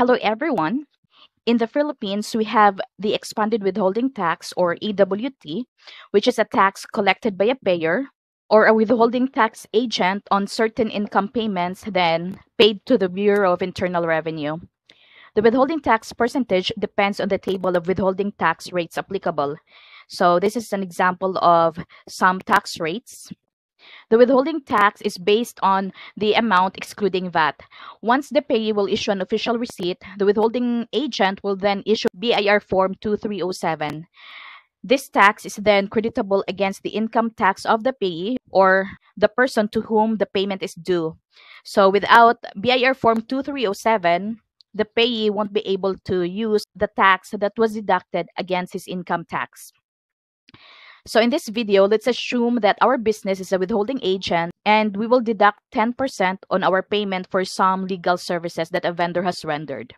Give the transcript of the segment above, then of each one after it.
Hello, everyone. In the Philippines, we have the expanded withholding tax or EWT, which is a tax collected by a payer or a withholding tax agent on certain income payments then paid to the Bureau of Internal Revenue. The withholding tax percentage depends on the table of withholding tax rates applicable. So this is an example of some tax rates. The withholding tax is based on the amount excluding VAT. Once the payee will issue an official receipt, the withholding agent will then issue BIR Form 2307. This tax is then creditable against the income tax of the payee or the person to whom the payment is due. So without BIR Form 2307, the payee won't be able to use the tax that was deducted against his income tax. So in this video, let's assume that our business is a withholding agent and we will deduct 10% on our payment for some legal services that a vendor has rendered.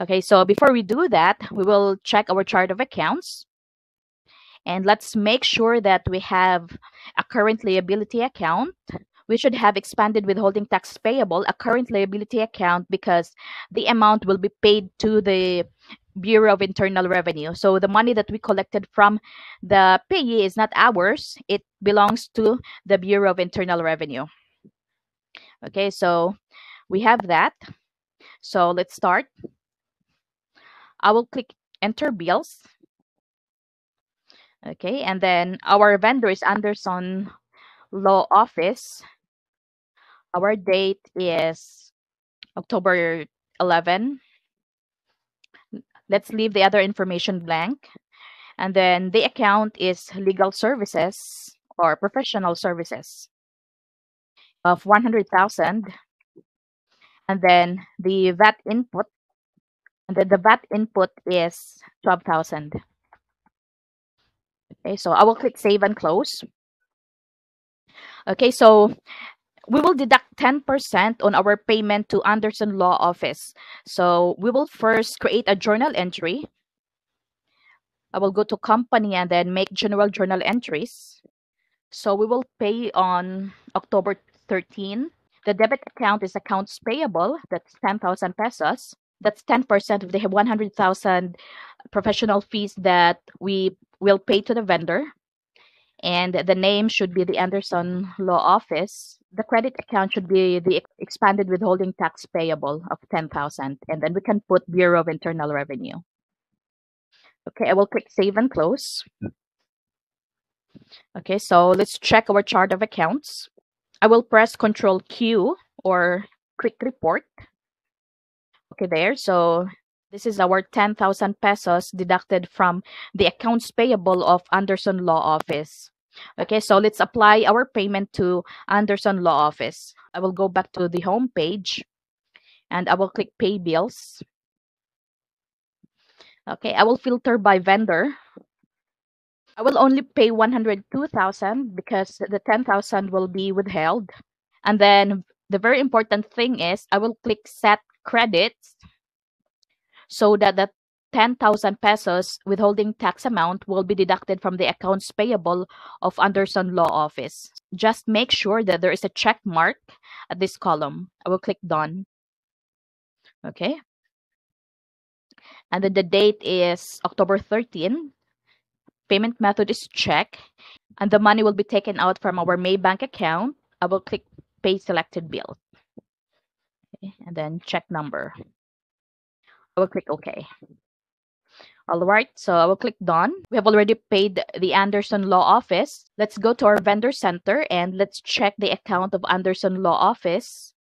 Okay, so before we do that, we will check our chart of accounts. And let's make sure that we have a current liability account. We should have expanded withholding tax payable, a current liability account, because the amount will be paid to the Bureau of Internal Revenue. So the money that we collected from the payee is not ours, it belongs to the Bureau of Internal Revenue. Okay, so we have that. So let's start. I will click enter bills. Okay, and then our vendor is Anderson Law Office. Our date is October 11. Let's leave the other information blank. And then the account is legal services or professional services of 100,000. And then the VAT input, and then the VAT input is 12,000. Okay, so I will click save and close. Okay, so we will deduct 10% on our payment to Anderson Law Office. So we will first create a journal entry. I will go to company and then make general journal entries. So we will pay on October 13. The debit account is accounts payable. That's 10,000 pesos. That's 10% of the 100,000 professional fees that we will pay to the vendor. And the name should be the Anderson Law Office. The credit account should be the expanded withholding tax payable of 10,000. And then we can put Bureau of Internal Revenue. Okay, I will click save and close. Okay, so let's check our chart of accounts. I will press Control Q or quick report. Okay, there. So this is our 10,000 pesos deducted from the accounts payable of Anderson Law Office. Okay, so let's apply our payment to Anderson Law Office. I will go back to the home page and I will click pay bills. Okay, I will filter by vendor. I will only pay 102,000 because the 10,000 will be withheld. And then the very important thing is I will click set credits so that the 10,000 pesos withholding tax amount will be deducted from the accounts payable of Anderson Law Office. Just make sure that there is a check mark at this column. I will click done. Okay. And then the date is October 13. Payment method is check. And the money will be taken out from our Maybank account. I will click pay selected bill. Okay. And then check number. I will click OK. All right, so I will click done. We have already paid the Anderson Law Office. Let's go to our vendor center and let's check the account of Anderson Law Office.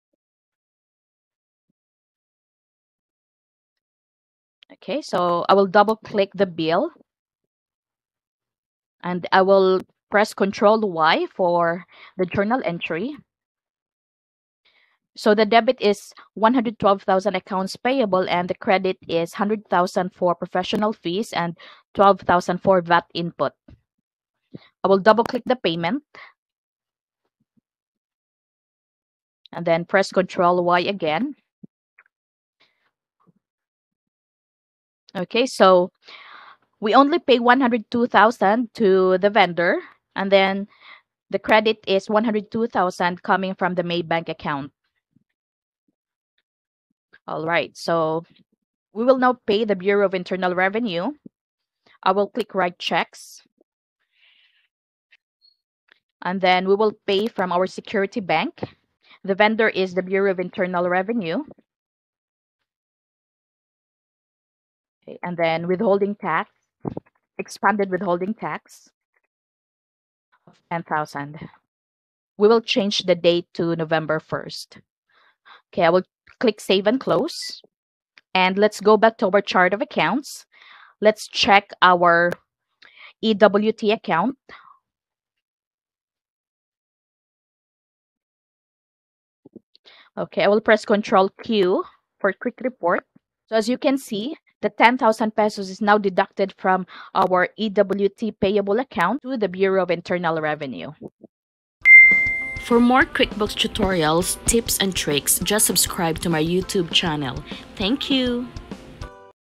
Okay, so I will double click the bill and I will press Control Y for the journal entry. So the debit is 112,000 accounts payable and the credit is 100,000 for professional fees and 12,000 for VAT input. I will double click the payment and then press Control Y again. Okay, so we only pay 102,000 to the vendor and then the credit is 102,000 coming from the Maybank account. All right, so We will now pay the Bureau of Internal Revenue. I will click write checks. And then we will pay from our security bank. The vendor is the Bureau of Internal Revenue. Okay, and then withholding tax, expanded withholding tax of 10,000. We will change the date to November 1st. Okay, I will click save and close. And let's go back to our chart of accounts. Let's check our EWT account. Okay, I will press Control Q for quick report. So as you can see, the 10,000 pesos is now deducted from our EWT payable account to the Bureau of Internal Revenue. For more QuickBooks tutorials, tips, and tricks, just subscribe to my YouTube channel. Thank you.